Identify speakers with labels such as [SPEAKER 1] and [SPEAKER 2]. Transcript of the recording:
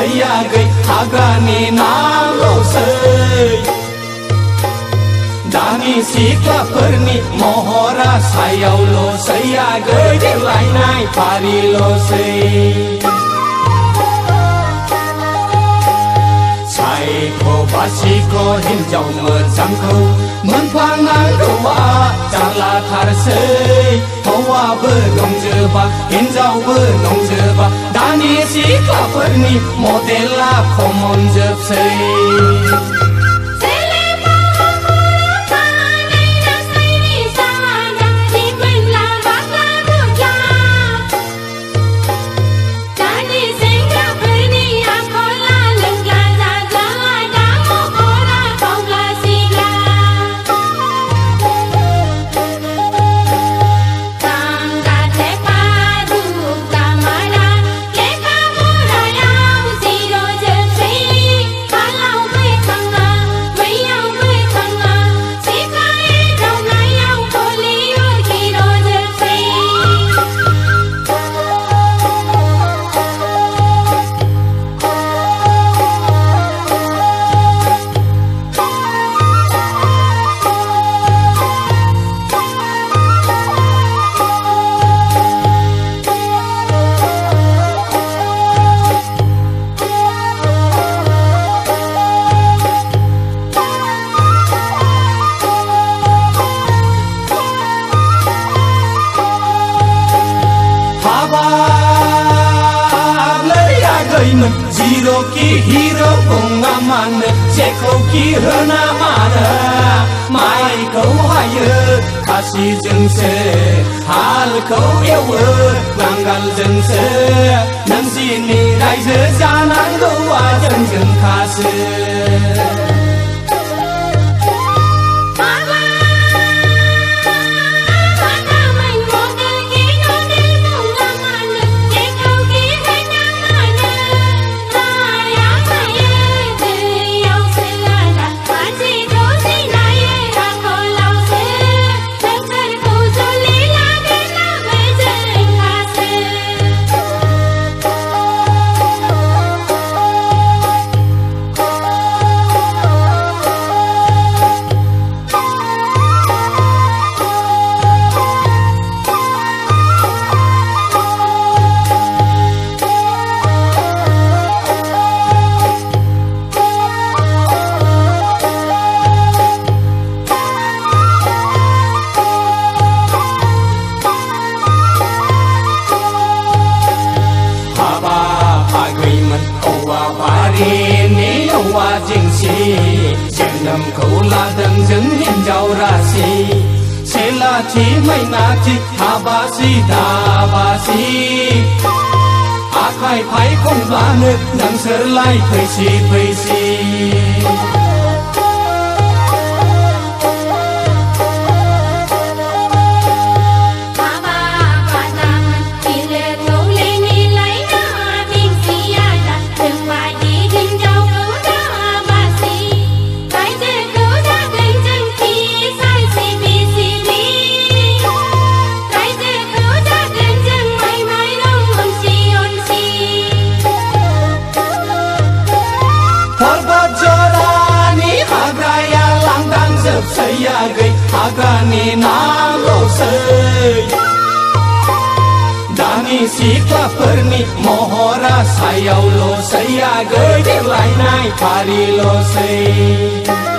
[SPEAKER 1] हाग्रानि नाल'सै दानि सिख्लाफोरनि महरा सायावल'सै आगै देलायनाय फारिल'सै cô và sĩ cô hình dòng mờ trắng câu muốn phang nắng đồ hoa, chẳng là thar sơi hậu hoa bơ nông dơ ba hình dòng bơ nông dơ ba đá đi sĩ cả phơi ni mô tên là không mong dơ sơi hiro ki hiro konga man che ko ki hana man mai ko haye kashi jin se, hal ko yewe langal jin se. Nam ji ni dai je janang do wa jin jin ka se. ರಾಶಿ ಚೆನ್ನಂಕೌ ಲಾದಂಗ್ ಜಂಗ್ ಹಿಂಜಾವ್ ರಾಶಿ ಸೇಲಾಚಿ ಮೈನಾಚಿ ಹಾಬಾಸಿ ದಾಬಾಸಿ ಆಕಾಯ್ ಫೈ ಕೊಂಗ್ಲಾನು ನಂಗ್ ಸರ್ಲಾಯ್ ಪೈಸಿ ಪೈಸಿ rasai Dani sikla perni mohora sayau lo saya gede lainai kari lo sei